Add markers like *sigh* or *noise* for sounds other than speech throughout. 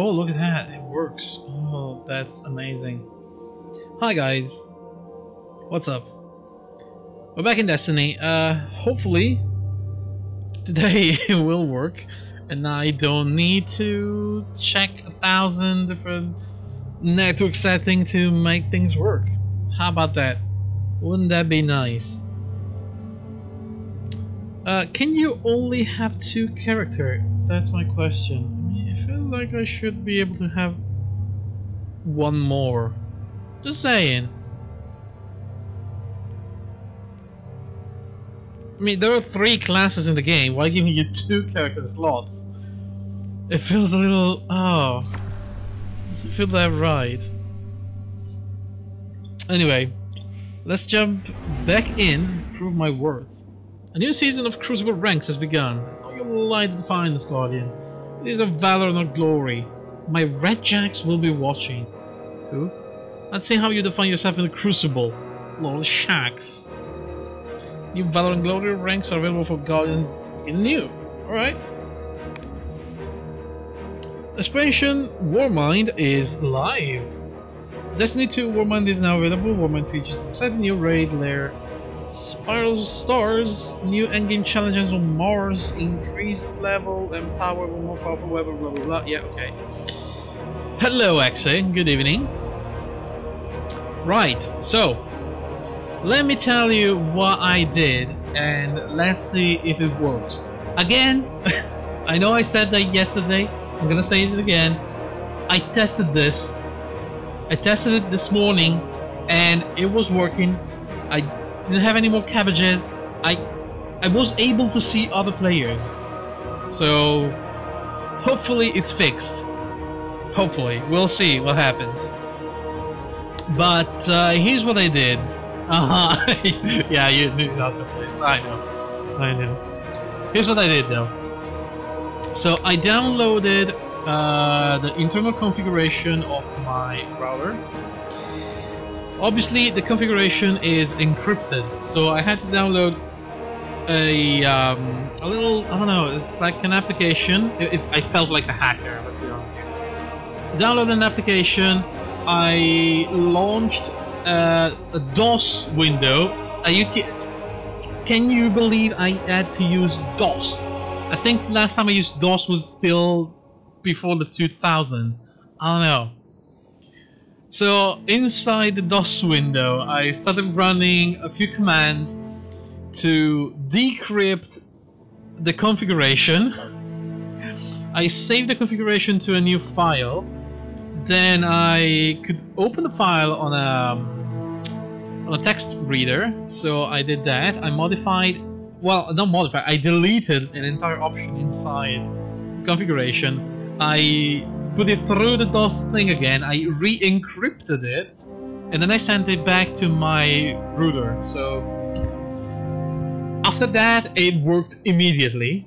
Oh, look at that. It works. Oh, that's amazing. Hi, guys. What's up? We're back in Destiny. Uh, hopefully, *laughs* today it will work, and I don't need to check a thousand different network settings to make things work. How about that? Wouldn't that be nice? Uh, can you only have two characters? That's my question. Like I should be able to have one more. Just saying. I mean, there are three classes in the game. Why giving you two character slots? It feels a little. Oh. Doesn't feel that right. Anyway, let's jump back in, prove my worth. A new season of Crucible Ranks has begun. It's not your light to find this Guardian. Is of valor, not glory. My Red Jacks will be watching. Who? Let's see how you define yourself in the Crucible. Lord Shaxx. New Valor and Glory ranks are available for Guardian in new. Alright. Expansion Warmind is live. Destiny 2 Warmind is now available. Warmind features an exciting new raid lair, Spire of Stars, new endgame challenges on Mars, increased level and power with more powerful weapon, blah blah blah. Yeah, okay. Hello, Axe. Good evening. Right, so let me tell you what I did and let's see if it works. Again, *laughs* I know I said that yesterday, I'm gonna say it again. I tested this. I tested it this morning and it was working. I didn't have any more cabbages. I I was able to see other players. So hopefully it's fixed. Hopefully. We'll see what happens. But uh, here's what I did. Uh huh. *laughs* yeah, you knew not the place. I know. I know. Here's what I did though. So I downloaded uh, the internal configuration of my router. Obviously, the configuration is encrypted, so I had to download a um, a little I don't know. It's like an application. If I felt like a hacker, let's be honest here. Download an application. I launched uh, a DOS window. You can you believe I had to use DOS? I think last time I used DOS was still before the 2000. I don't know. So inside the DOS window, I started running a few commands to decrypt the configuration. I saved the configuration to a new file. Then I could open the file on a on a text reader. So I did that. I modified, well, not modified. I deleted an entire option inside the configuration. I put it through the DOS thing again. I re-encrypted it, and then I sent it back to my router. So after that, it worked immediately.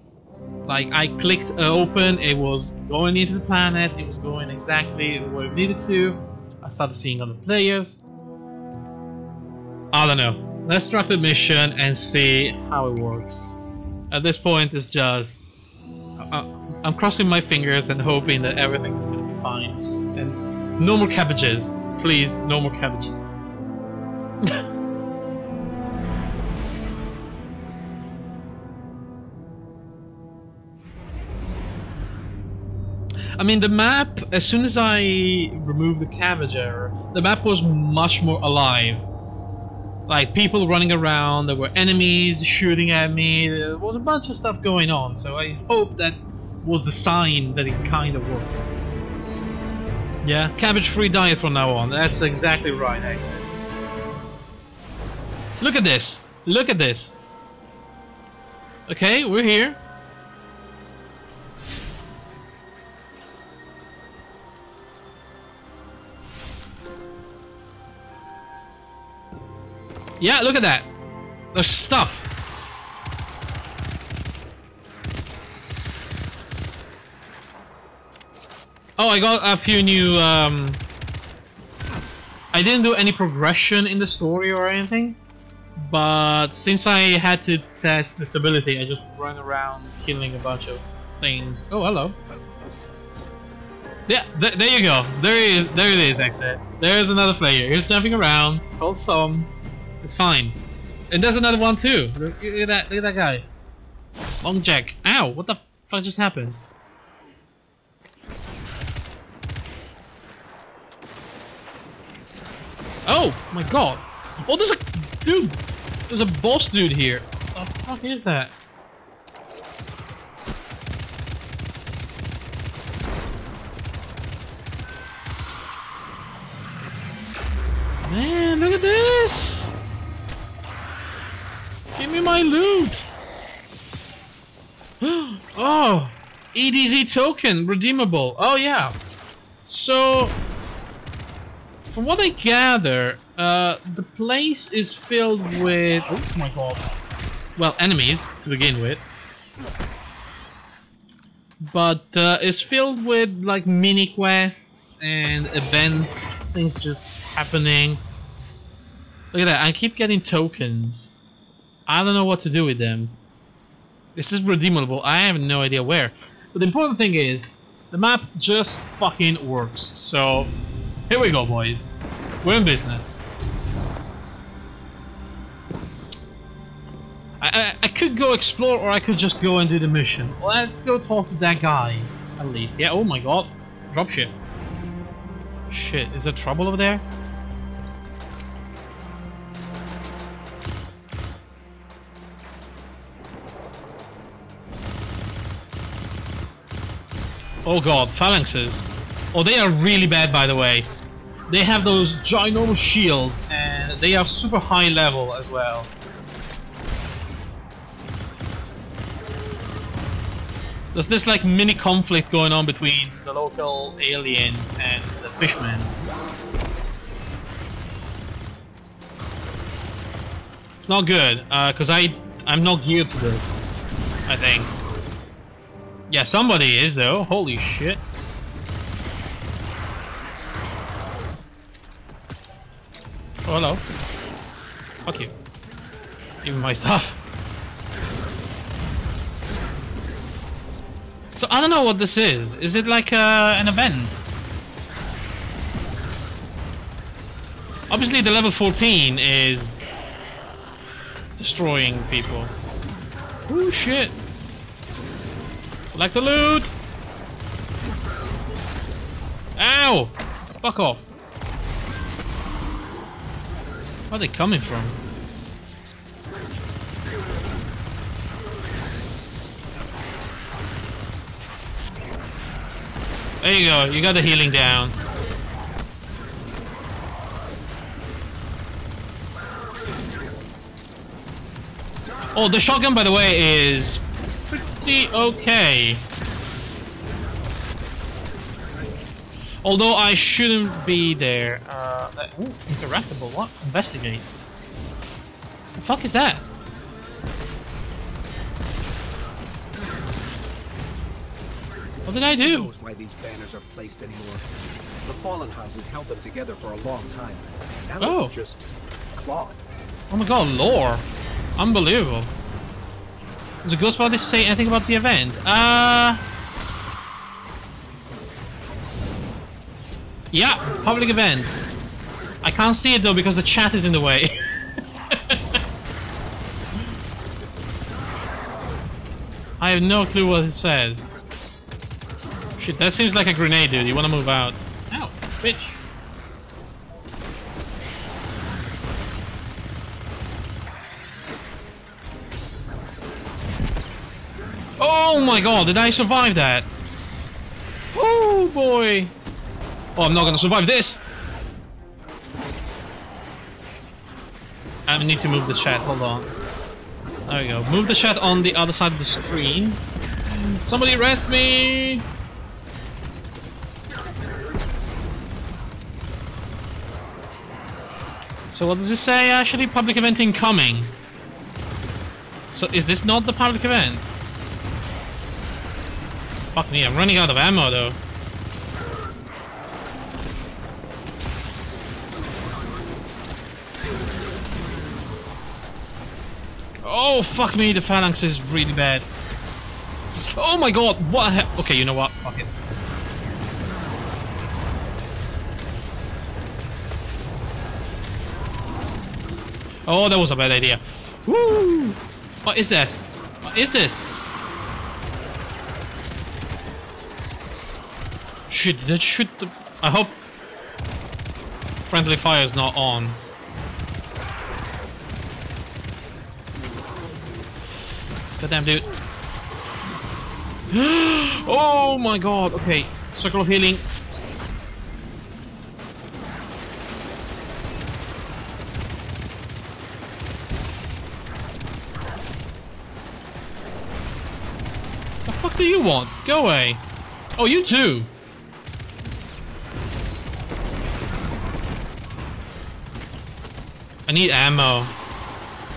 Like I clicked uh, open, it was going into the planet, it was going exactly where it needed to. I started seeing other players. I don't know. Let's start the mission and see how it works. At this point, it's just uh, I'm crossing my fingers and hoping that everything is gonna be fine. And no more cabbages, please. No more cabbages. *laughs* I mean, the map, as soon as I removed the cabbage error, the map was much more alive. Like, people running around, there were enemies shooting at me, there was a bunch of stuff going on, so I hope that was the sign that it kind of worked. Yeah, cabbage-free diet from now on, that's exactly right, actually. Look at this! Look at this! Okay, we're here. Yeah, look at that. There's stuff. Oh, I got a few new, um... I didn't do any progression in the story or anything. But since I had to test this ability, I just run around killing a bunch of things. Oh, hello. Yeah, th there you go. There is. There it is, exit. There's another player. He's jumping around. It's called Som. It's fine. And there's another one too. Look, look at that. Look at that guy. Long Jack. Ow! What the fuck just happened? Oh my god! Oh, there's a dude. There's a boss dude here. What the fuck is that? Man, look at this! Give me my loot! *gasps* oh! EDZ token, redeemable. Oh yeah. So, from what I gather, uh, the place is filled with... Oh my god. Well, enemies, to begin with. But uh, it's filled with like mini quests and events, things just happening. Look at that, I keep getting tokens. I don't know what to do with them. This is redeemable, I have no idea where. But the important thing is, the map just fucking works. So, here we go boys. We're in business. I, I, I could go explore or I could just go and do the mission. Let's go talk to that guy, at least. Yeah, oh my god. Dropship. Shit, is there trouble over there? Oh god, phalanxes. Oh, they are really bad by the way. They have those ginormous shields and they are super high level as well. There's this like mini conflict going on between the local aliens and the fishmen. It's not good, because uh, I I'm not geared for this. I think. Yeah, somebody is though. Holy shit. Oh, hello. Fuck you. Even my stuff. So I don't know what this is. Is it like uh, an event? Obviously the level 14 is destroying people. Oh shit. Like the loot! Ow! Fuck off. Where are they coming from? There you go, you got the healing down. Oh, the shotgun, by the way, is pretty okay. Although I shouldn't be there. Uh, ooh, interactable, what? Investigate. The fuck is that? What did I do? Who knows why these banners are placed anymore? The fallen houses held them together for a long time. Now oh. it's just cloth. Oh my god, lore. Unbelievable. Does the Ghost Body say anything about the event? Uh... Yeah, public event. I can't see it though because the chat is in the way. *laughs* I have no clue what it says. Shit, that seems like a grenade, dude. You wanna move out. Ow, bitch. Oh my god, did I survive that? Oh boy! Oh, I'm not gonna survive this! I need to move the chat, hold on. There we go. Move the chat on the other side of the screen. Somebody arrest me! So what does it say actually? Public event incoming. So is this not the public event? Fuck me, I'm running out of ammo though. Oh, fuck me, the phalanx is really bad. Oh my god, what Okay, you know what? Fuck it. Oh, that was a bad idea. Woo! What is this? What is this? Shit, that should... I hope... Friendly fire is not on. Goddamn, dude. *gasps* oh my god, okay. Circle of healing. The fuck do you want? Go away. Oh, you too. I need ammo.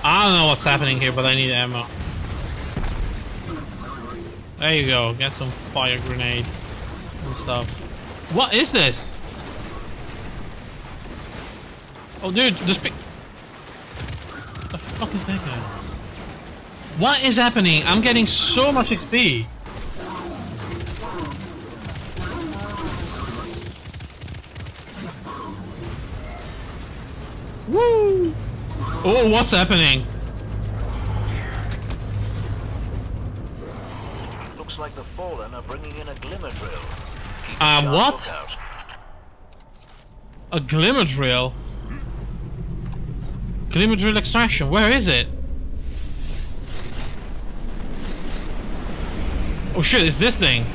I don't know what's happening here, but I need ammo. There you go, get some fire grenade and stuff. What is this? Oh dude, this big... The fuck is that guy? What is happening? I'm getting so much XP. Woo! Oh, what's happening? Looks like the Fallen are bringing in a glimmer drill. Uh, what? lookout. A glimmer drill. Glimmer drill extraction. Where is it? Oh shit! It's this thing.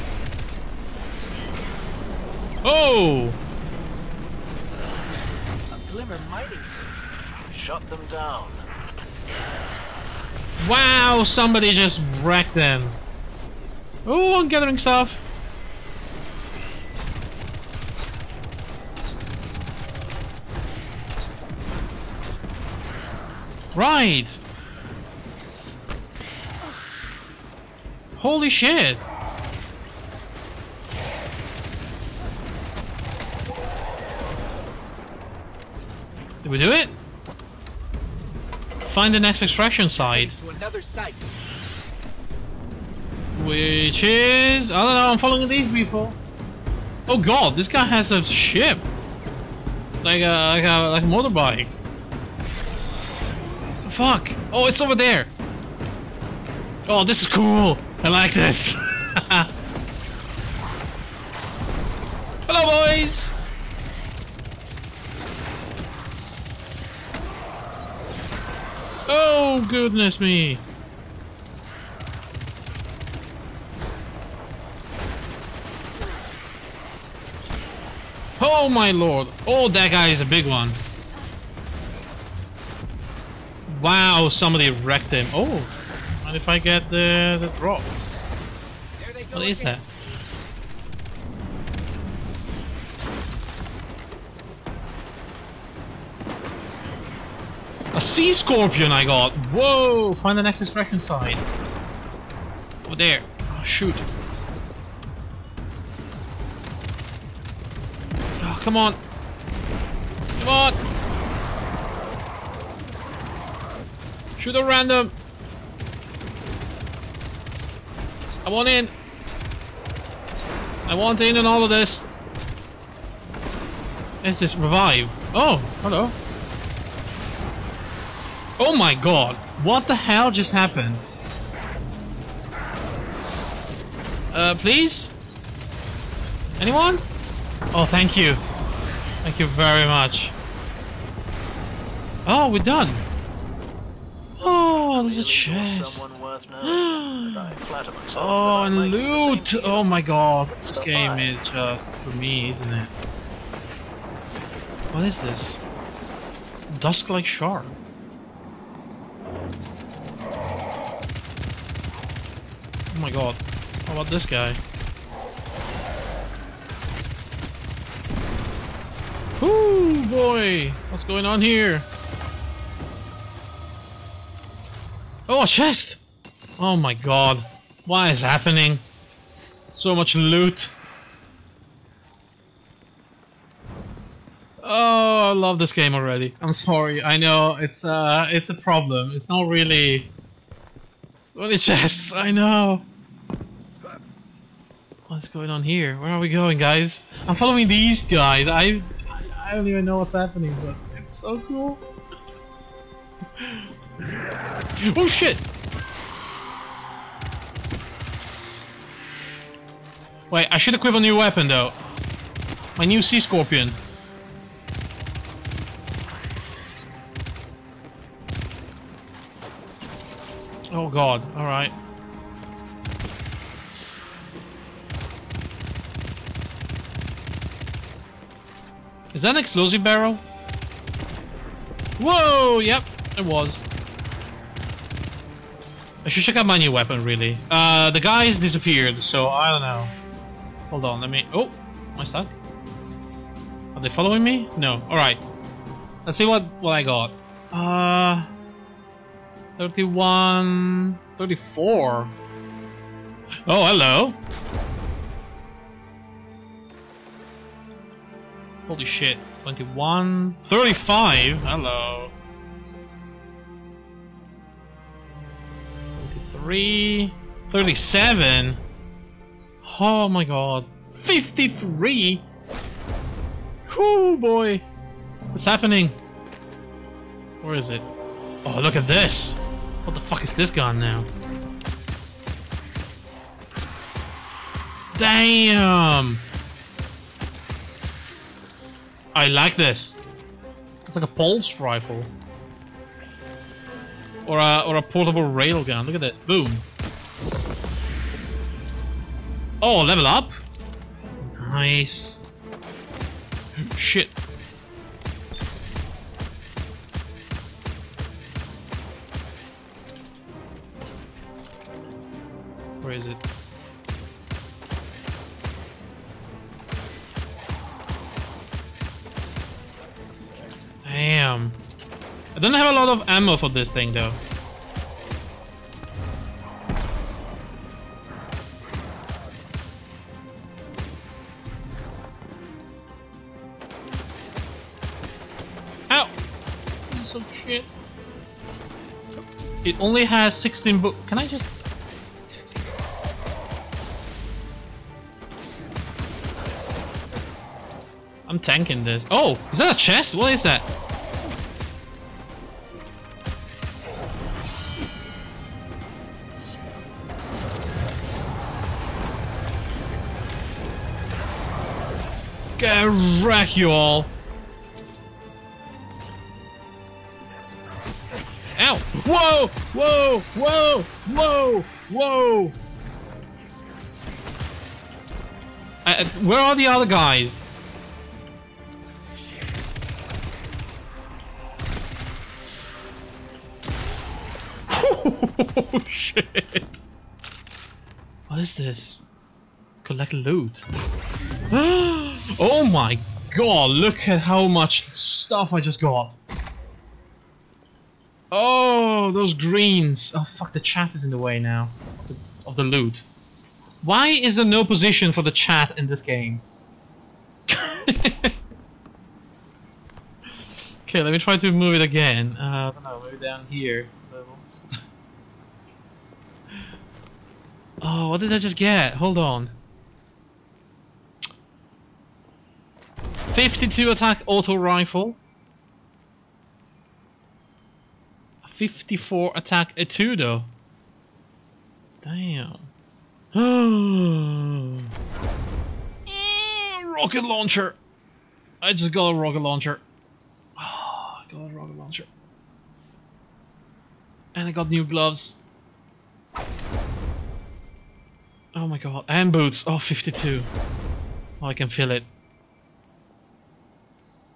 Oh! A glimmer mighty. Shut them down. Wow! Somebody just wrecked them. Oh, I'm gathering stuff. Right. Holy shit. Did we do it? Find the next extraction site. Which is... I don't know, I'm following these people. Oh god, this guy has a ship. Like a, like a, like a motorbike. Fuck. Oh, it's over there. Oh, this is cool. I like this. *laughs* Hello, boys. Oh, goodness me. Oh my lord. Oh, that guy is a big one. Wow, somebody wrecked him. Oh, and if I get the, the drops? There they go What is that? A sea scorpion I got. Whoa! Find the next extraction site. Oh, there. Oh, shoot. Come on. Come on. Shoot a random. I want in. I want in on all of this. Is this revive? Oh, hello. Oh my god. What the hell just happened? Uh, please? Anyone? Oh, thank you. Thank you very much. Oh, we're done. Oh, there's a chest. Someone worth knowing. and I flatter myself Oh, and might do the same loot! Oh my god, this game is just for me, isn't it? What is this? Dusk-like shark. Oh my god. How about this guy? Ooh boy! What's going on here? Oh, a chest! Oh my god. What is happening? So much loot. Oh, I love this game already. I'm sorry. I know it's uh it's a problem. It's not really Only chests. I know. What's going on here? Where are we going, guys? I'm following these guys. I I don't even know what's happening, but it's so cool. oh shit! Wait, I should equip a new weapon though. My new Sea Scorpion. Oh god, alright. Is that an explosive barrel? Whoa, yep, it was. I should check out my new weapon, really. Uh, the guys disappeared, so I don't know. Hold on, let me... Oh, am I stuck? Are they following me? No, alright. Let's see what, what I got. Uh... 31... 34? Oh, hello! Holy shit. 21... 35? Hello. 23... 37? Oh my god. 53? Oh boy. What's happening? Where is it? Oh, look at this. What the fuck is this gun now? Damn! I like this. It's like a pulse rifle. Or a, or a portable railgun. Look at this. Boom. Oh, level up? Nice. Shit. Where is it? Damn. I don't have a lot of ammo for this thing though. Ow! Piece of shit. It only has 16 book. Can I just... I'm tanking this. Oh, is that a chest? What is that? Get wreck you all. Ow! Whoa! Whoa! Whoa! Whoa! Whoa! Uh, where are the other guys? *laughs* oh shit! What is this? Collect loot. *gasps* oh my god, look at how much stuff I just got. Oh, those greens. Oh fuck, the chat is in the way now of the, of the loot. Why is there no position for the chat in this game? *laughs* okay, let me try to move it again. Uh, I don't know, maybe down here. Oh, what did I just get? Hold on. 52 attack auto rifle. 54 attack etudo. Damn. oh, *gasps* rocket launcher. I just got a rocket launcher. I *sighs* got a rocket launcher. And I got new gloves. Oh my god. And boots. Oh, 52. Oh, I can feel it.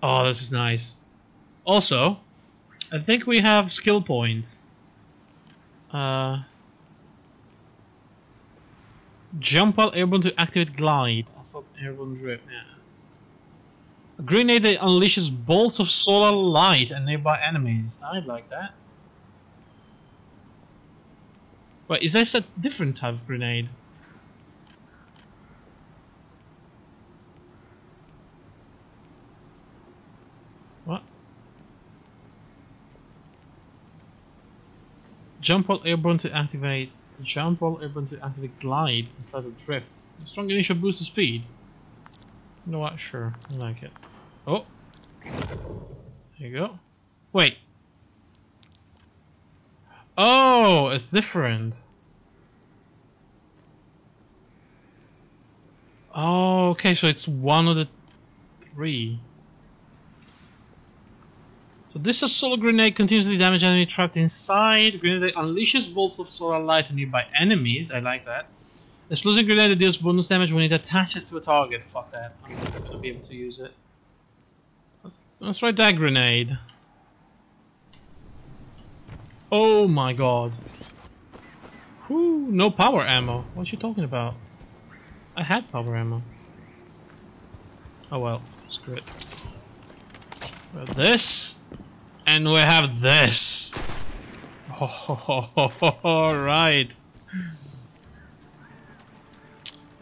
Oh, this is nice. Also, I think we have skill points. Uh, jump while airborne to activate glide. Also airborne drift, yeah. A grenade that unleashes bolts of solar light and nearby enemies. I like that. Wait, is this a different type of grenade? Jump while airborne to activate. Jump while airborne to activate glide instead of drift. A strong initial boost of speed. You know what? Sure, I like it. Oh, there you go. Wait. Oh, it's different. Oh, okay, so it's one of the three. So this is solar grenade continuously damage enemy trapped inside. Grenade unleashes bolts of solar light nearby enemies. I like that. Explosive grenade deals bonus damage when it attaches to a target. Fuck that. I'm not gonna be able to use it. Let's, let's try that grenade. Oh my god. Whew, no power ammo. What you talking about? I had power ammo. Oh well, screw it. We this, and we have this. *laughs* Alright.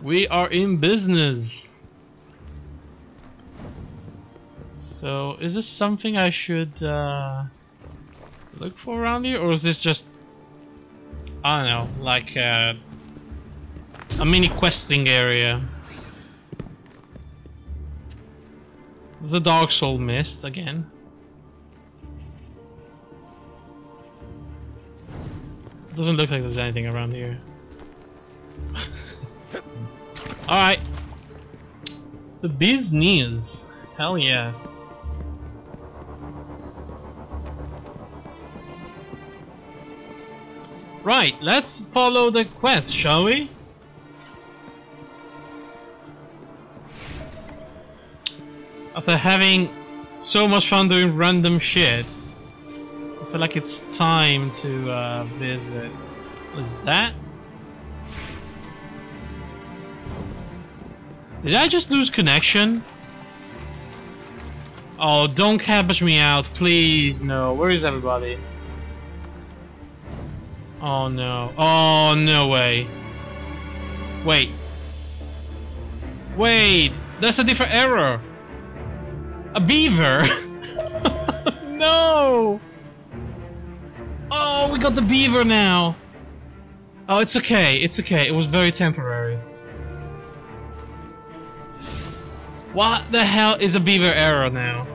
We are in business. So, is this something I should uh, look for around here, or is this just I don't know, like uh, a mini questing area? The Dark Soul Mist again. Doesn't look like there's anything around here. *laughs* Alright. The bee's knees. Hell yes. Right, let's follow the quest, shall we? After having so much fun doing random shit, feel like it's time to uh, visit. What is that? Did I just lose connection? Oh, don't cabbage me out, please. No, where is everybody? Oh no. Oh, no way. Wait. Wait, that's a different error. A beaver? *laughs* got the beaver now. Oh, it's okay, it's okay. It was very temporary. What the hell is a beaver error now?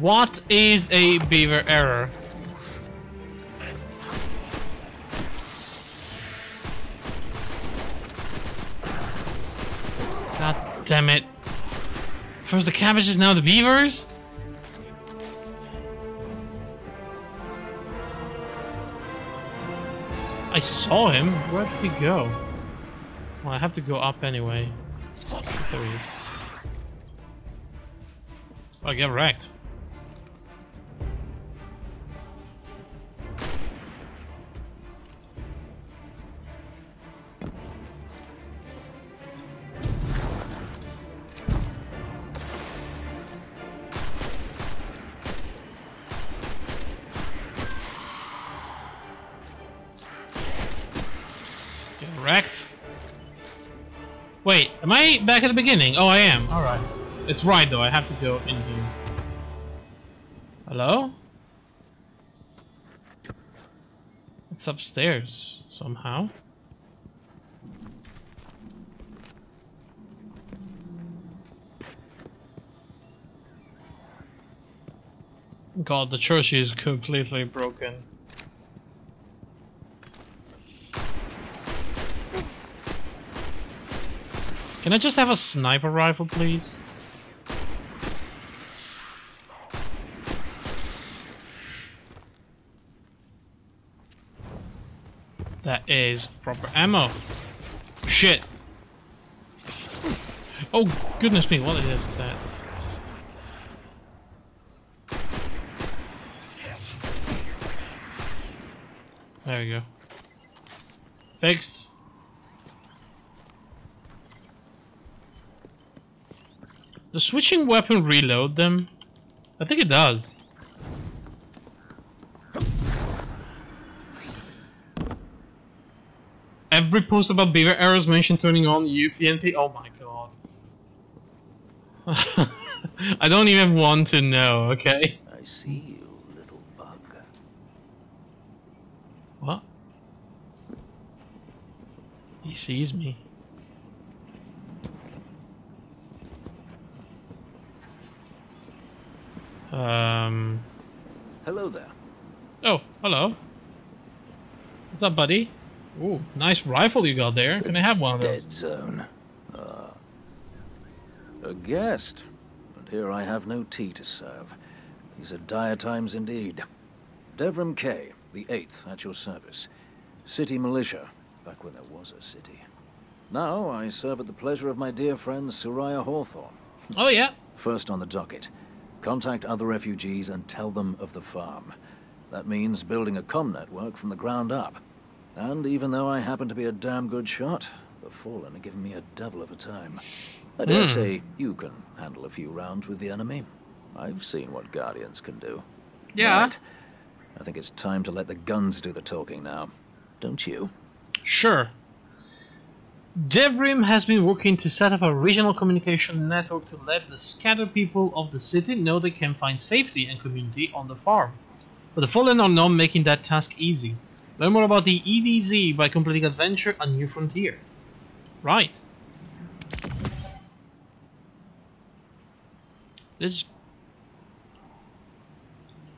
What is a beaver error? Damn it. First the cabbages, now the beavers? I saw him. Where did he go? Well, I have to go up anyway. There he is. Oh, I get wrecked. Am I back at the beginning? Oh, I am. Alright. It's right though, I have to go in here. Hello? It's upstairs, somehow. God, the church is completely broken. Can I just have a sniper rifle, please? That is proper ammo. Shit. Oh, goodness me, what is that? There we go. Fixed. Does switching weapon reload them? I think it does. Every post about beaver errors mention turning on UPnP. Oh my god. *laughs* I don't even want to know, okay? I see you, little bug. What? He sees me. Um. Hello there. Oh, hello. What's up, buddy? Ooh, nice rifle you got there. Can I have one of those? Dead zone. Ah. A guest. But here I have no tea to serve. These are dire times indeed. Devrim Kay, the 8th, at your service. City militia, back when there was a city. Now I serve at the pleasure of my dear friend Suraya Hawthorne. Oh yeah. First on the docket, contact other refugees and tell them of the farm. That means building a comm network from the ground up. And even though I happen to be a damn good shot, the Fallen are giving me a devil of a time. I dare Hmm. say you can handle a few rounds with the enemy. I've seen what Guardians can do. Yeah. Right. I think it's time to let the guns do the talking now. Don't you? Sure. Devrim has been working to set up a regional communication network to let the scattered people of the city know they can find safety and community on the farm. But the Fallen are not making that task easy. Learn more about the EDZ by completing Adventure A New Frontier. Right. This...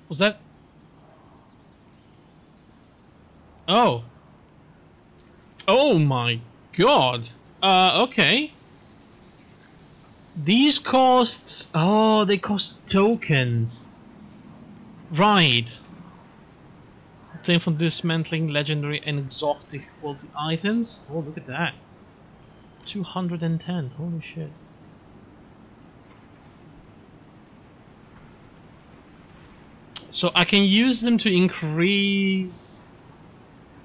Was that... Oh. Oh my god. Uh, okay. These costs... Oh, they cost tokens. Right. Obtained from dismantling legendary and exotic quality items. Oh, look at that. 210. Holy shit. So I can use them to increase...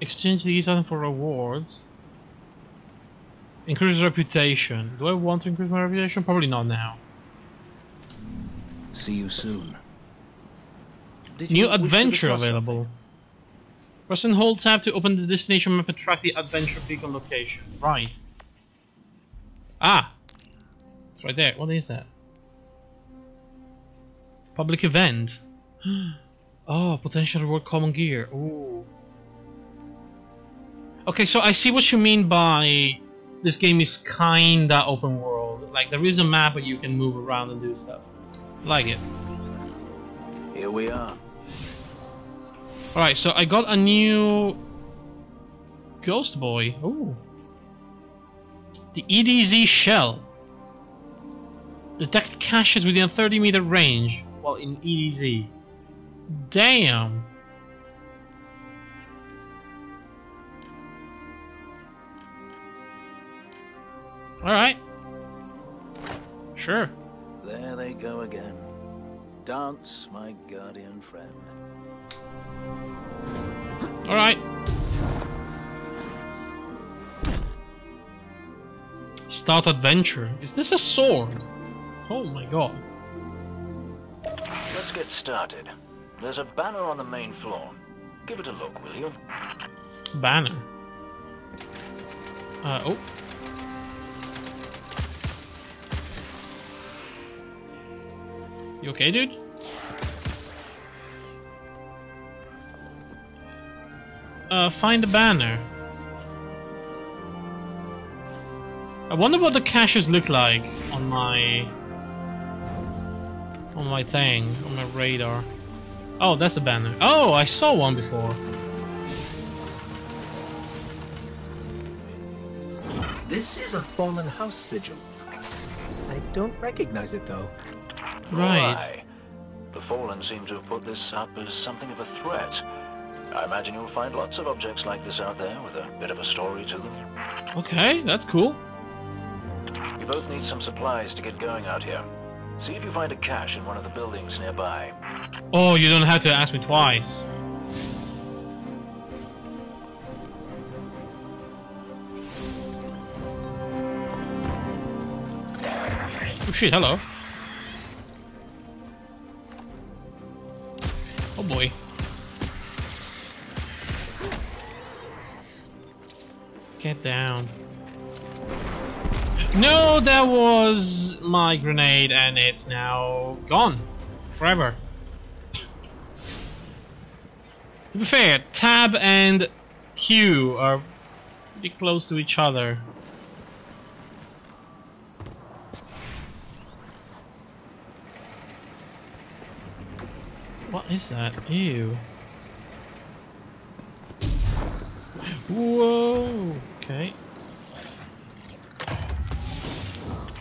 Exchange these items for rewards. Increase reputation. Do I want to increase my reputation? Probably not now. See you soon. Did New you adventure available. something? Press and hold tab to open the destination map and track the adventure beacon location. Right. Ah! It's right there. What is that? Public event. *gasps* oh, potential reward common gear. Ooh. Okay, so I see what you mean by this game is kinda open world. Like there is a map but you can move around and do stuff. Like it. Here we are. Alright, so I got a new Ghost Boy. Ooh. The EDZ shell. Detect caches within a 30 meter range while in EDZ. Damn. Alright. Sure. There they go again. Dance, my guardian friend. Alright. Start adventure. Is this a sword? Oh my god. Let's get started. There's a banner on the main floor. Give it a look, will you? Banner. Uh, oh. You okay, dude? Uh, find a banner. I wonder what the caches look like on my on my thing, on my radar. Oh, that's a banner. Oh, I saw one before. This is a fallen house sigil. I don't recognize it though. Right. Why? The Fallen seem to have put this up as something of a threat. I imagine you'll find lots of objects like this out there with a bit of a story to them. Okay, that's cool. You both need some supplies to get going out here. See if you find a cache in one of the buildings nearby. Oh, you don't have to ask me twice. Oh shit, hello. Down. No, that was my grenade and it's now gone. Forever. To be fair, tab and Q are pretty close to each other. What is that? Ew. Whoa. Okay.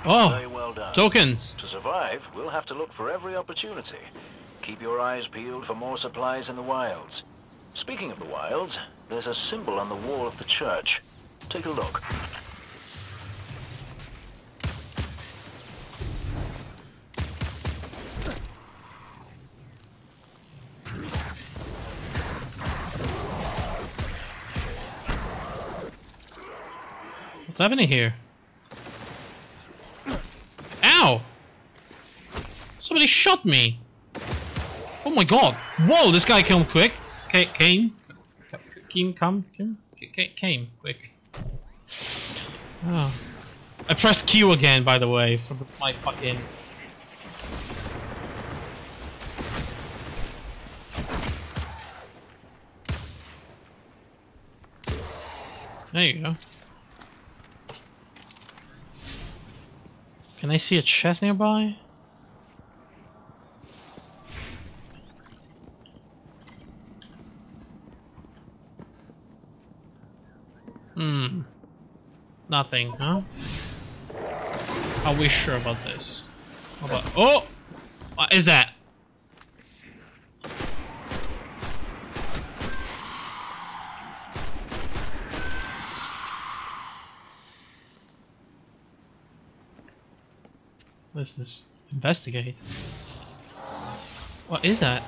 Oh, well done. tokens. To survive, we'll have to look for every opportunity. Keep your eyes peeled for more supplies in the wilds. Speaking of the wilds, there's a symbol on the wall of the church. Take a look. What's happening here? Ow! Somebody shot me! Oh my god! Whoa, this guy came quick! Ca- came? Came, come? Came? Ca- Came, quick. Oh. I pressed Q again, by the way, for my fucking... There you go. Can I see a chest nearby? Hmm. Nothing, huh? Are we sure about this? About oh! What is that? Is this? Investigate. What is that?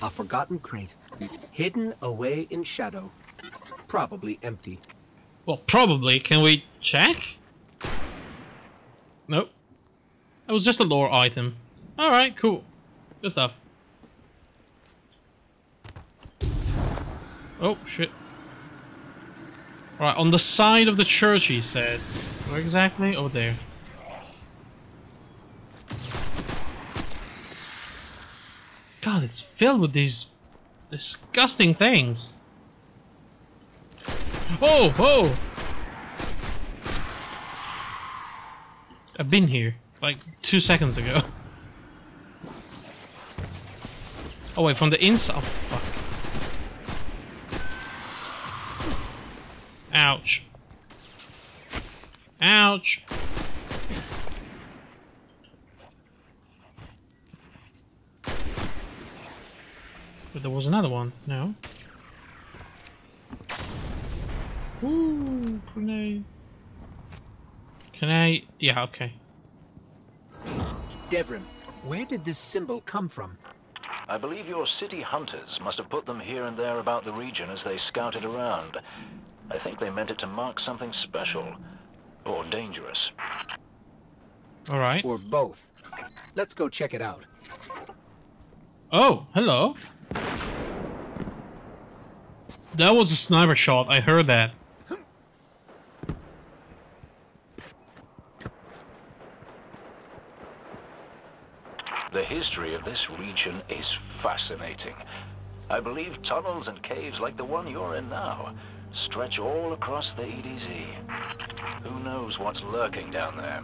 A forgotten crate, hidden away in shadow. Probably empty. Well, probably. Can we check? Nope. That was just a lore item. Alright, cool. Good stuff. Oh, shit. Right, on the side of the church, he said. Where exactly? Oh, there. God, it's filled with these disgusting things. Oh, oh! I've been here, like, two seconds ago. Oh wait, from the inside. Oh, fuck. Ouch. Ouch. But there was another one. No. Ooh, grenades. Can I? Yeah, okay. Devrim, where did this symbol come from? I believe your city hunters must have put them here and there about the region as they scouted around. I think they meant it to mark something special. Or dangerous. Alright. Or both? Let's go check it out. Oh, hello. That was a sniper shot, I heard that. The history of this region is fascinating. I believe tunnels and caves like the one you're in now stretch all across the EDZ. Who knows what's lurking down there?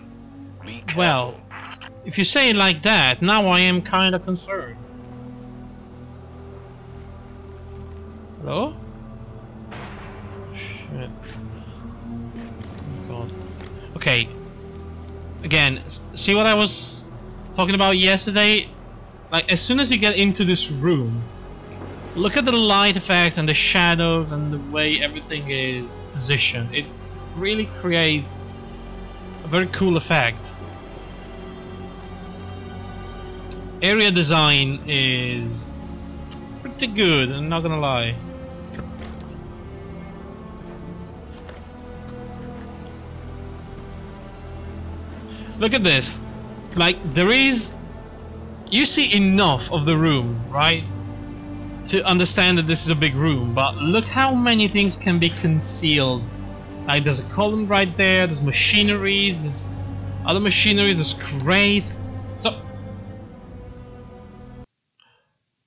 Be careful. Well, if you say it like that, now I am kinda concerned. Hello? Shit. Oh god. Okay. Again, see what I was talking about yesterday? Like, as soon as you get into this room, look at the light effects and the shadows and the way everything is positioned. It really creates a very cool effect. Area design is pretty good, I'm not gonna lie. Look at this. Like, there is. You see enough of the room, right? To understand that this is a big room, but look how many things can be concealed. Like, there's a column right there, there's machineries, there's other machineries, there's crates. So.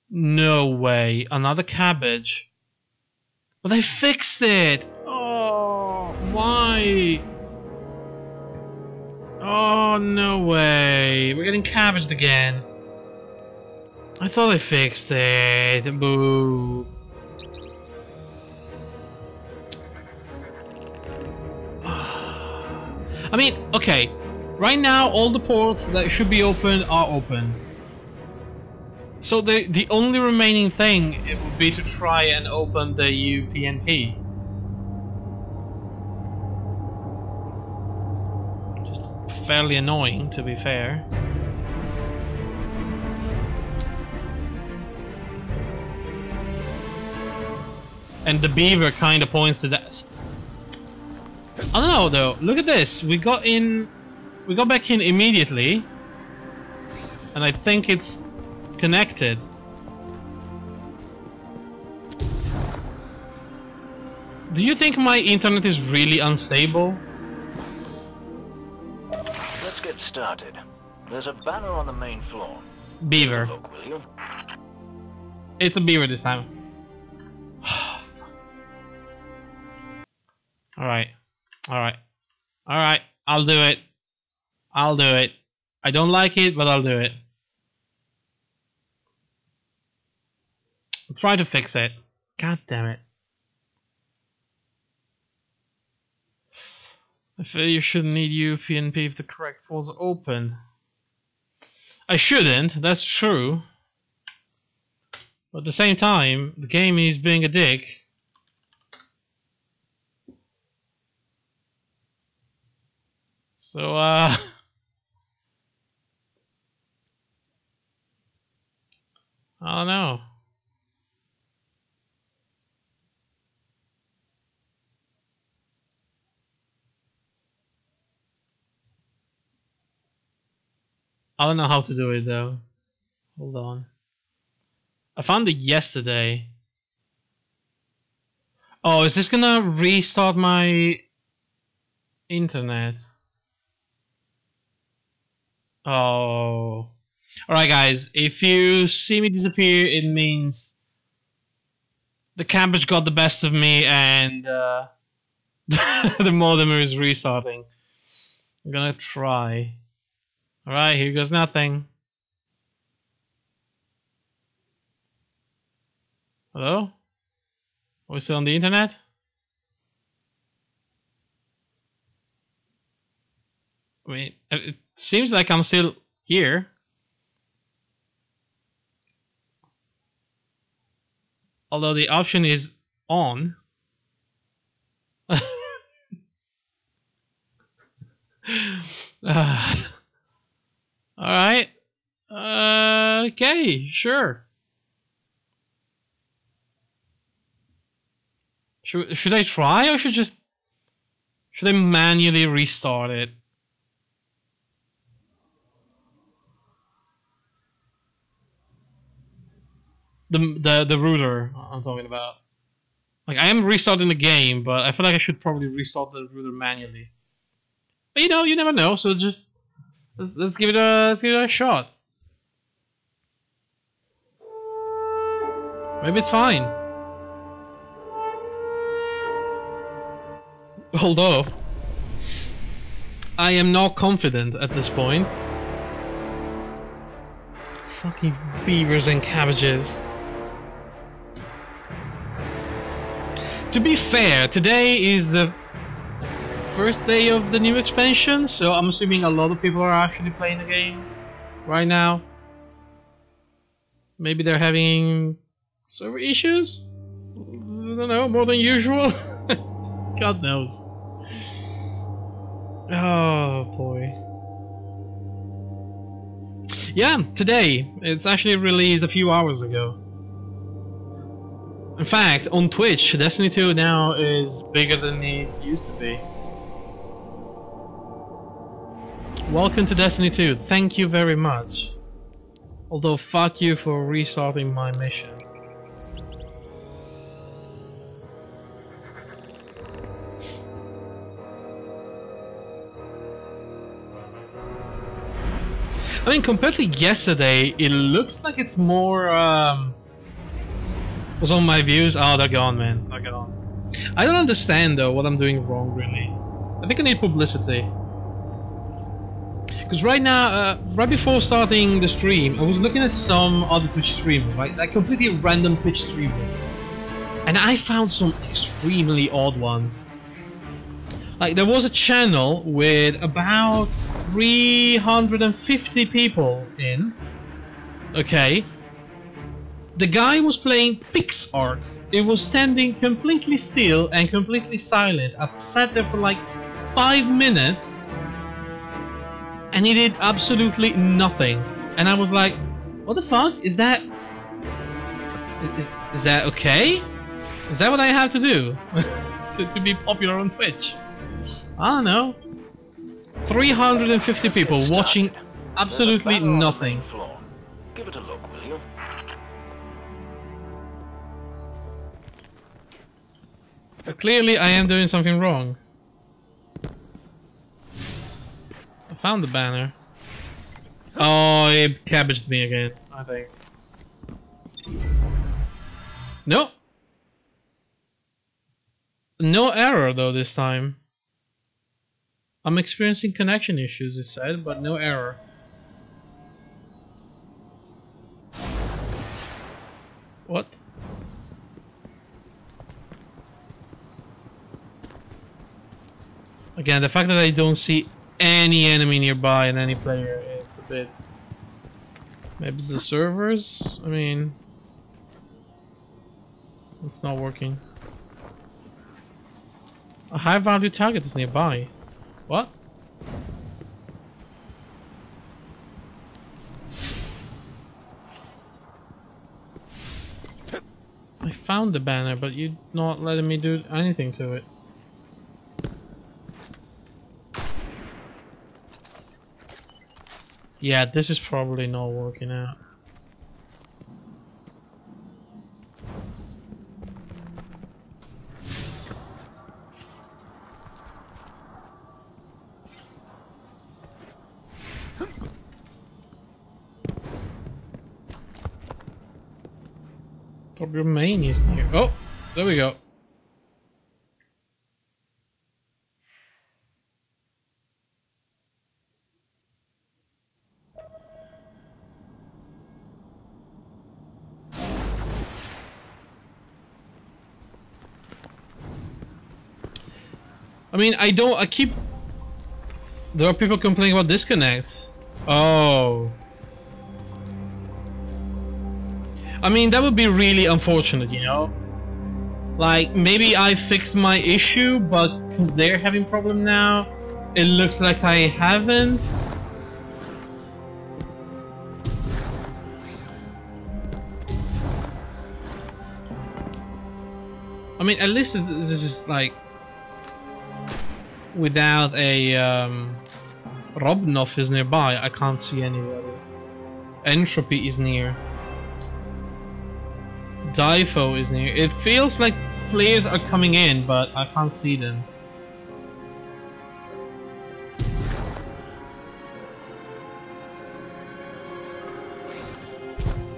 No way, another cabbage. But they fixed it! Oh, why? Oh, no way. We're getting cabbaged again. I thought I fixed it. Boo. *sighs* I mean, okay. Right now, all the ports that should be open are open. So the the only remaining thing it would be to try and open the UPnP. Just fairly annoying, to be fair. And the beaver kind of points to that. I don't know though. Look at this. We got in. We got back in immediately. And I think it's connected. Do you think my internet is really unstable? Let's get started. There's a banner on the main floor. Beaver. Look, will you? It's a beaver this time. Alright. Alright. Alright. I'll do it. I'll do it. I don't like it, but I'll do it. I'll try to fix it. God damn it. I feel you shouldn't need UPnP if the correct ports are open. I shouldn't, that's true. But at the same time, the game is being a dick. So, uh... *laughs* I don't know. I don't know how to do it though. Hold on. I found it yesterday. Oh, is this gonna restart my internet? Oh. Alright guys, if you see me disappear, it means the cabbage got the best of me and uh, *laughs* the modem is restarting. I'm gonna try. Alright, here goes nothing. Hello? Are we still on the internet? I mean, it seems like I'm still here. Although the option is on. *laughs* uh, Alright. Uh, okay, sure. Should, should I try or should just... Should I manually restart it? The, the, the router I'm talking about. Like, I am restarting the game, but I feel like I should probably restart the router manually. But you know, you never know, so just Let's, let's give it a let's give it a shot. Maybe it's fine. Although I am not confident at this point. Fucking beavers and cabbages. To be fair, today is the first day of the new expansion, so I'm assuming a lot of people are actually playing the game right now. Maybe they're having server issues? I don't know, more than usual? *laughs* God knows. Oh boy. Yeah, today. It's actually released a few hours ago. In fact, on Twitch, Destiny 2 now is bigger than it used to be. Welcome to Destiny 2, thank you very much. Although fuck you for restarting my mission. I mean, compared to yesterday, it looks like it's more, um... What's on my views? Oh, they're gone, man. They're gone. I don't understand, though, what I'm doing wrong, really. I think I need publicity. Because right now, uh, right before starting the stream, I was looking at some other Twitch streamers, right? Like completely random Twitch streamers. And I found some extremely odd ones. Like there was a channel with about 350 people in. Okay. The guy was playing PixARK. It was standing completely still and completely silent. I sat there for like five minutes and he did absolutely nothing. And I was like, what the fuck? Is that... Is, is that okay? Is that what I have to do? *laughs* to, to be popular on Twitch? I don't know. 350 people watching absolutely nothing. Give it a clearly I am doing something wrong. I found the banner. Oh, it cabbaged me again, I think. No. No error though this time. I'm experiencing connection issues, it said, but no error. What? Again, the fact that I don't see any enemy nearby and any player, it's a bit... Maybe it's the servers? I mean... It's not working. A high value target is nearby. What? I found the banner, but you're not letting me do anything to it. Yeah, this is probably not working out. Remain is near. Oh, there we go. Mean, I don't. I keep. There are people complaining about disconnects. Oh. I mean, that would be really unfortunate, you know? Like, maybe I fixed my issue, but because they're having problem now, it looks like I haven't. I mean, at least this is like without a um, Robnov is nearby. I can't see anybody. Entropy is near. Difo is near. It feels like players are coming in, but I can't see them.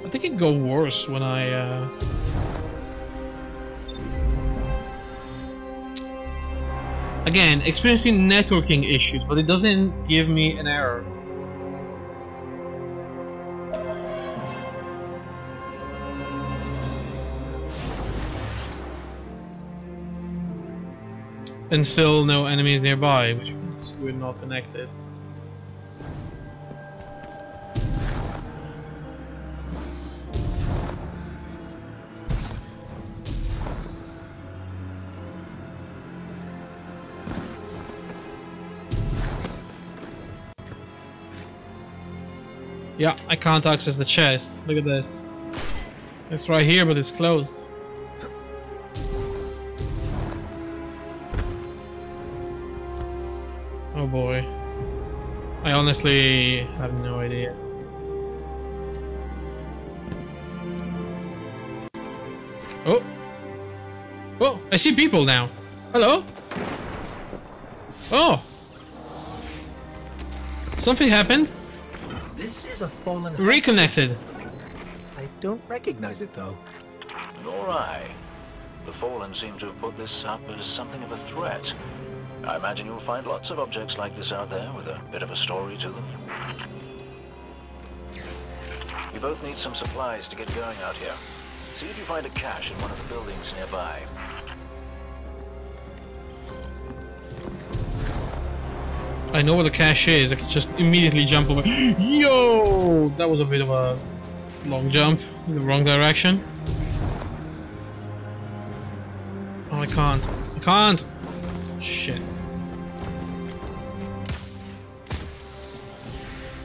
I think it go worse when I uh... Again, experiencing networking issues, but it doesn't give me an error. And still no enemies nearby, which means we're not connected. Yeah, I can't access the chest. Look at this. It's right here, but it's closed. Oh boy. I honestly have no idea. Oh! Oh, I see people now. Hello? Oh! Something happened. This is a fallen. Reconnected. I don't recognize it though. Nor I. The Fallen seem to have put this up as something of a threat. I imagine you'll find lots of objects like this out there with a bit of a story to them. You both need some supplies to get going out here. See if you find a cache in one of the buildings nearby. I know where the cache is. I can just immediately jump over. *gasps* Yo! That was a bit of a long jump in the wrong direction. Oh, I can't. I can't! Shit.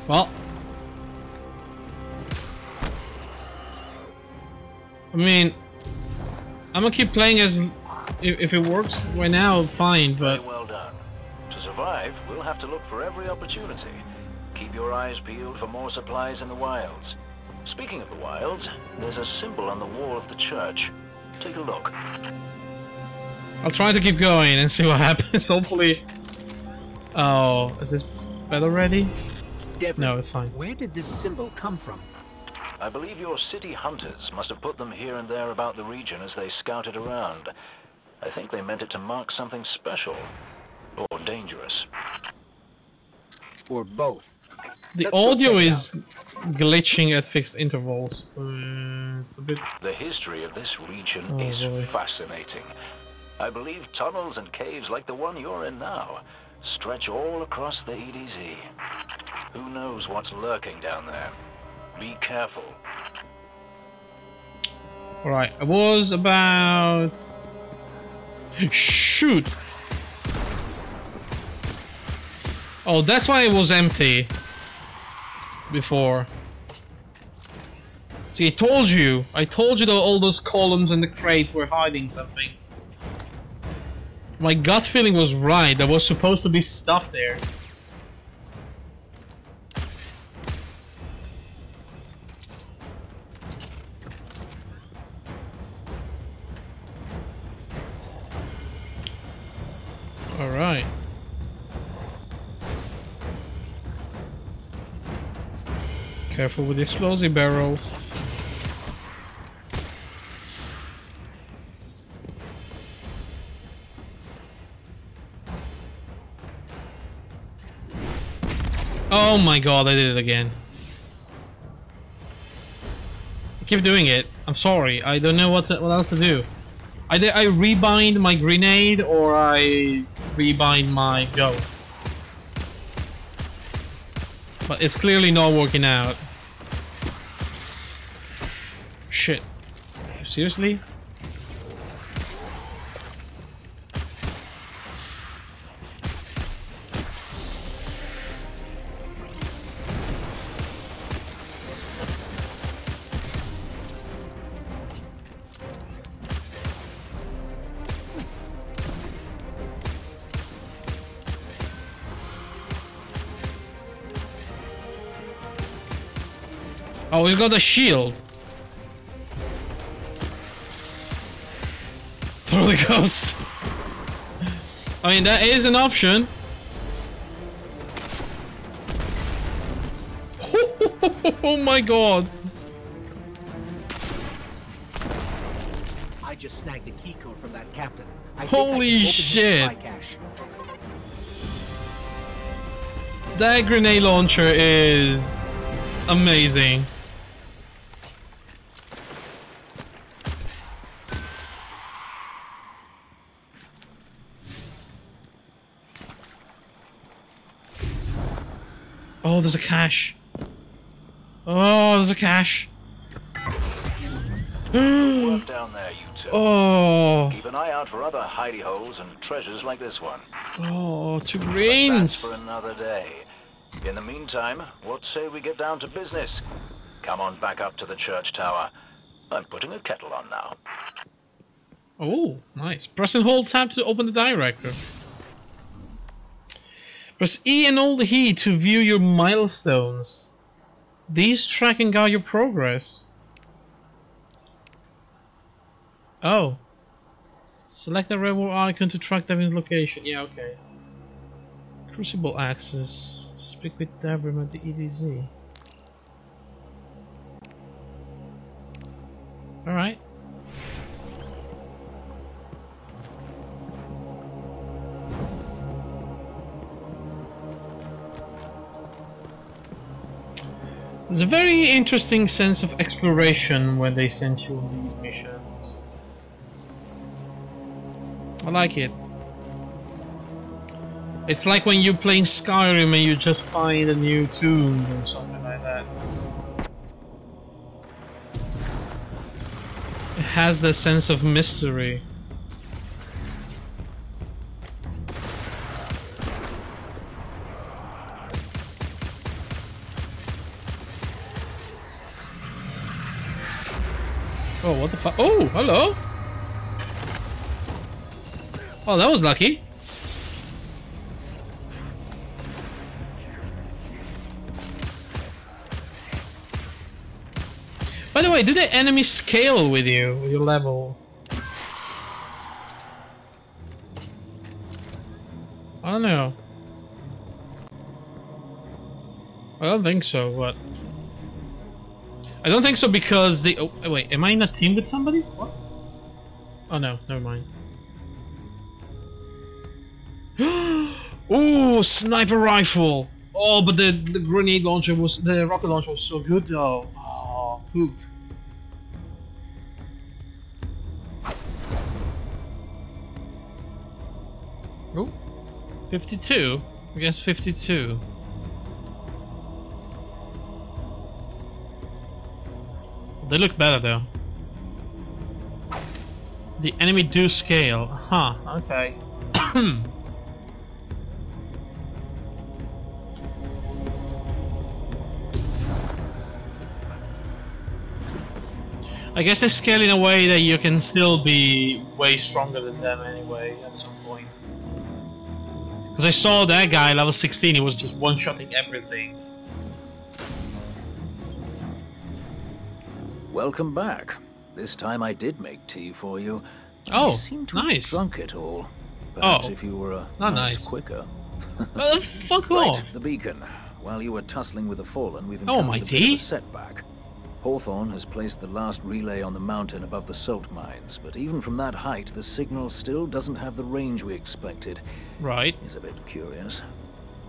Well. I mean, I'm gonna keep playing as if, if it works right now, fine, but survive, we'll have to look for every opportunity. Keep your eyes peeled for more supplies in the wilds. Speaking of the wilds, there's a symbol on the wall of the church. Take a look. I'll try to keep going and see what *laughs* happens. Hopefully. Oh, is this better already? Devrim, No, it's fine. Where did this symbol come from? I believe your city hunters must have put them here and there about the region as they scouted around. I think they meant it to mark something special. Or dangerous. Or both? The Let's audio is it is glitching at fixed intervals. Uh, it's a bit. The history of this region Oh, is boy. fascinating. I believe tunnels and caves like the one you're in now stretch all across the EDZ. Who knows what's lurking down there? Be careful. Alright, I was about. Shoot! Oh, that's why it was empty. Before. See, I told you! I told you that all those columns and the crates were hiding something. My gut feeling was right, there was supposed to be stuff there. Alright. Careful with the explosive barrels. Oh my god, I did it again. I keep doing it. I'm sorry. I don't know what to, what else to do. Either I rebind my grenade or I rebind my ghost. But it's clearly not working out. Shit. Seriously? Oh, he's got a shield. Throw the ghost. I mean, that is an option. *laughs* Oh my god. I just snagged a key code from that captain. I Holy think I can open his shit. That grenade launcher is amazing. Oh, there's a cache. Oh, there's a cache. Work down there, you two. oh, Keep an eye out for other hidey holes and treasures like this one. oh, two That's greens. for another day. In the meantime, what say we get down to business? Come on back up to the church tower. I'm putting a kettle on now. Oh, nice. Press and hold tab to open the director. Press E and hold E to view your milestones. These track and guide your progress. Oh. Select the rebel icon to track Devin's location. Yeah, okay. Crucible access. Speak with Devrim at the EDZ. Alright. Very interesting sense of exploration when they send you on these missions. I like it. It's like when you're playing Skyrim and you just find a new tomb or something like that. It has the sense of mystery. What the fuck? Oh, hello! Oh, that was lucky. By the way, do the enemies scale with you, your level? I don't know. I don't think so, but... I don't think so because the... Oh, wait, am I in a team with somebody? What? Oh no, never mind. *gasps* Ooh, sniper rifle! Oh, but the, the grenade launcher was... The rocket launcher was so good though. Ah, oh, poop. Oh, 52? I guess 52. They look better though. The enemy do scale. Huh, okay. *clears throat* I guess they scale in a way that you can still be way stronger than them anyway at some point. Because I saw that guy, level 16, he was just one-shotting everything. Welcome back. This time I did make tea for you. Oh, you seem to nice. have drunk it all. Perhaps Oh, if you were a not nice. quicker. *laughs* Uh, fuck Right, off! the beacon. While you were tussling with the Fallen, we've Oh, encountered my a tea? a setback. Hawthorne has placed the last relay on the mountain above the salt mines, but even from that height, the signal still doesn't have the range we expected. Right. He's a bit curious.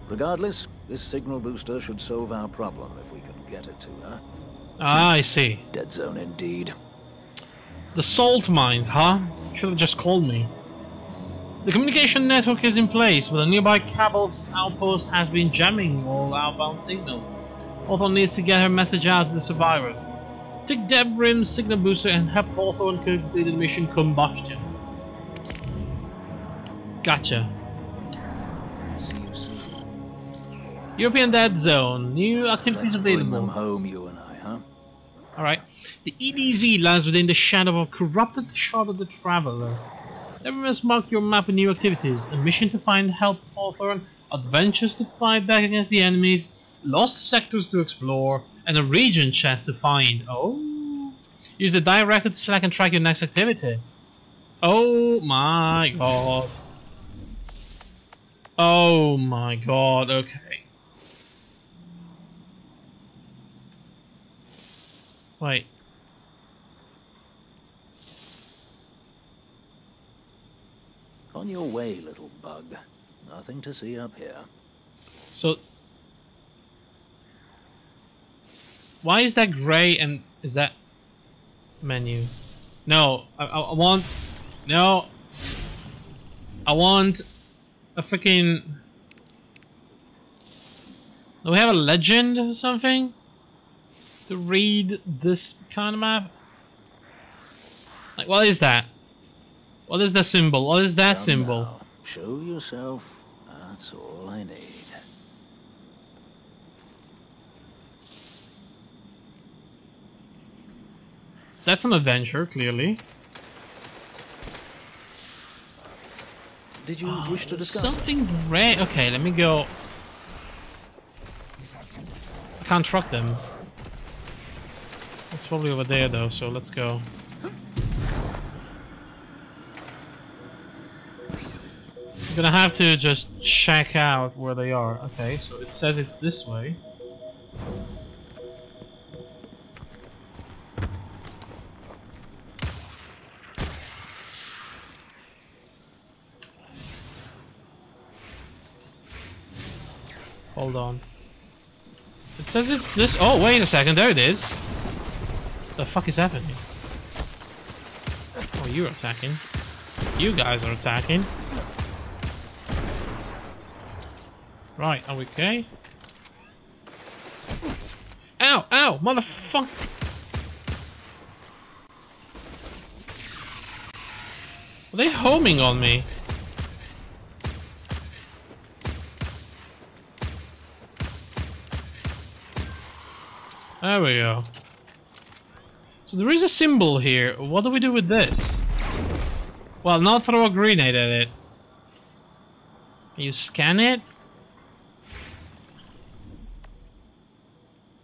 Regardless, this signal booster should solve our problem if we can get it to her. Ah, I see. Dead zone indeed. The salt mines, huh? Should have just called me. The communication network is in place, but the nearby Cabals outpost has been jamming all outbound signals. Hawthorne needs to get her message out to the survivors. Take Devrim's signal booster and help Hawthorne complete the mission combustion. Gotcha. See you soon. European Dead Zone. New activities Let's bring them available. home, you and I, huh? Alright. The EDZ lies within the shadow of a corrupted shard of the Traveler. Never must mark your map with new activities. A mission to find help Hawthorne, adventures to fight back against the enemies, lost sectors to explore, and a region chest to find. Oh. Use the director to select and track your next activity. Oh my god. Oh my god, okay. Wait. On your way, little bug. Nothing to see up here. So, why is that gray and is that menu? No, I, I, I want no. I want a freaking. Do we have a legend or something to read this kind of map? Like, what is that? What is the symbol? What is that Come symbol? now, Show yourself. That's all I need. That's an adventure, clearly. Did you oh, wish to discuss? Something gray. Okay, let me go. I can't truck them. It's probably over there though, so let's go. I'm gonna have to just check out where they are. Okay, so it says it's this way. Hold on. It says it's this. Oh, wait a second. There it is. The fuck is happening? Oh, you're attacking. You guys are attacking. Right, are we okay? Ow! Ow! Motherfucker! Are they homing on me? There we go. So there is a symbol here. What do we do with this? Well, not throw a grenade at it. You scan it?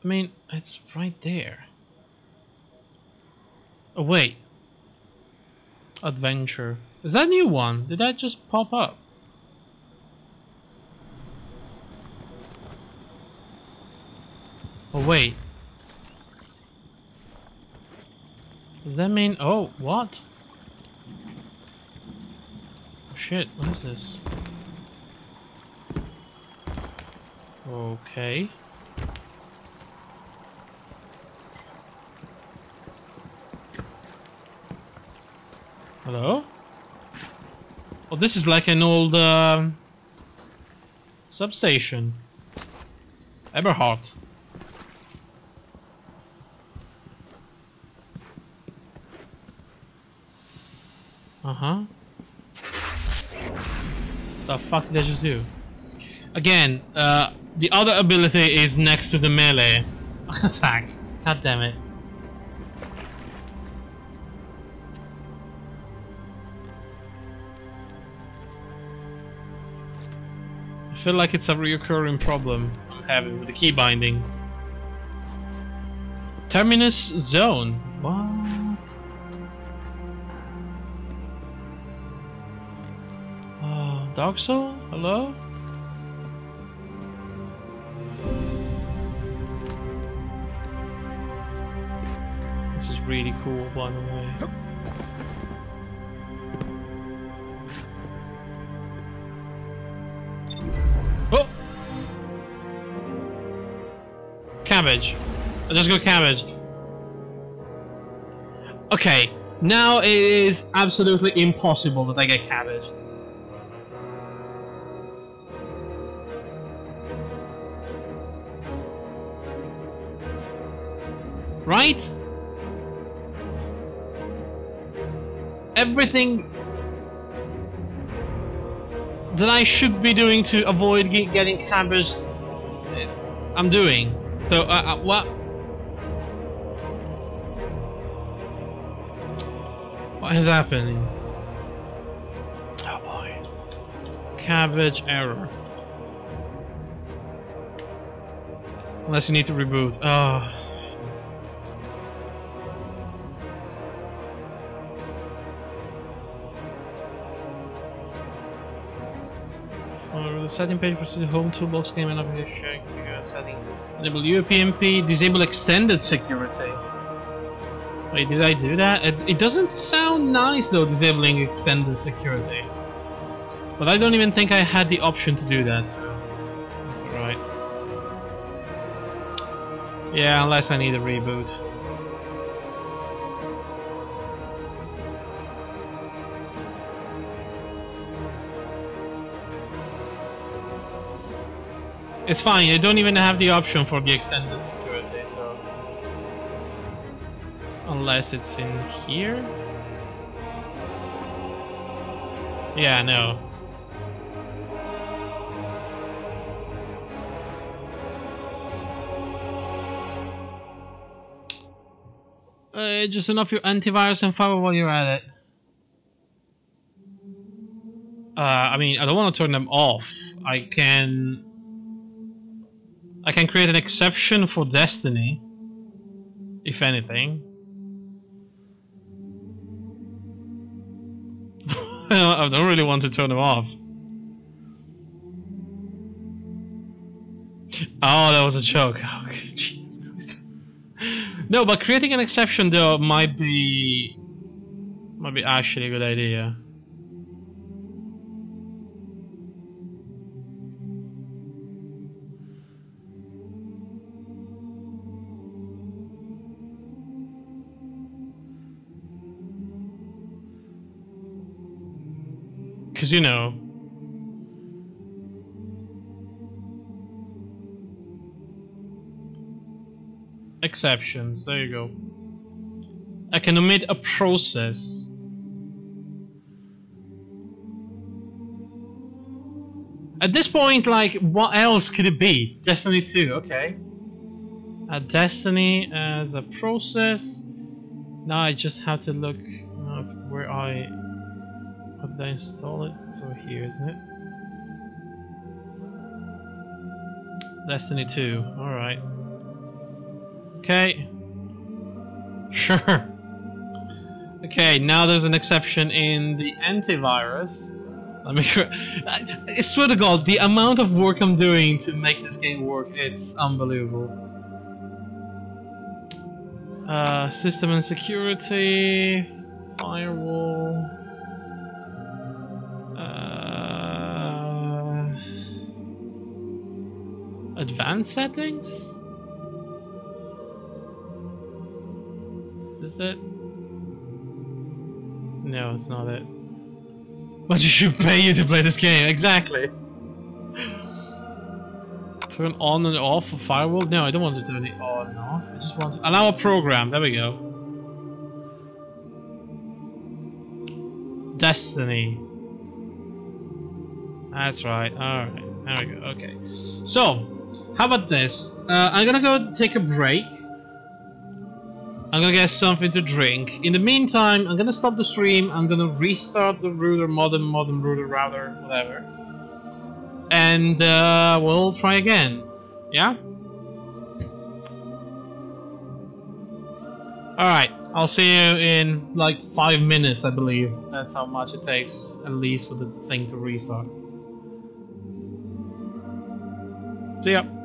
I mean, it's right there. Oh, wait. Adventure. Is that new one? Did that just pop up? Oh, wait. Does that mean... Oh, what? Shit, what is this? Okay. Hello? Oh, this is like an old um, substation. Eberhardt. Uh-huh. The fuck did I just do? Again, uh, the other ability is next to the melee *laughs* attack. God damn it. I feel like it's a reoccurring problem I'm having with the key binding. Terminus zone. What? Dark Soul? Hello? This is really cool, by the way. Oh! Cabbage. I just got cabbaged. Okay, now it is absolutely impossible that I get cabbaged. Everything that I should be doing to avoid ge- getting eh, I'm doing. So, uh, uh, what? has happened? Oh boy. Cabbage error. Unless you need to reboot. Oh. The setting page, proceed home toolbox name and application uh, setting. Enable UPnP, disable extended security. Wait, did I do that? It, it doesn't sound nice though, disabling extended security. But I don't even think I had the option to do that, so that's, that's alright. Yeah, unless I need a reboot. It's fine, I don't even have the option for the extended security, so... Unless it's in here? Yeah, no. Uh, just enough your antivirus and firewall while you're at it. Uh, I mean, I don't want to turn them off. I can... I can create an exception for Destiny. If anything. *laughs* I don't really want to turn them off. Oh, that was a joke. *laughs* Oh, Jesus Christ. No, but creating an exception though might be might be actually a good idea. Because, you know. Exceptions, there you go. I can omit a process. At this point, like, what else could it be? Destiny 2, okay. A Destiny as a process. Now I just have to look where I... Did I install it? It's over here, isn't it? Destiny 2, alright. Okay. Sure. Okay, now there's an exception in the antivirus. Let me I swear to God, the amount of work I'm doing to make this game work, it's unbelievable. Uh, system and security, firewall. Advanced settings? Is this it? No, it's not it. But you should pay you to play this game, exactly. Turn on and off a firewall? No, I don't want to turn it on and off. I just want to allow a program. There we go. Destiny. That's right. Alright. There we go. Okay. So, how about this? Uh, I'm gonna go take a break. I'm gonna get something to drink. In the meantime, I'm gonna stop the stream. I'm gonna restart the router, modem, modem, router, router, whatever. And uh, we'll try again. Yeah? Alright, I'll see you in like 5 minutes, I believe. That's how much it takes, at least, for the thing to restart. See ya.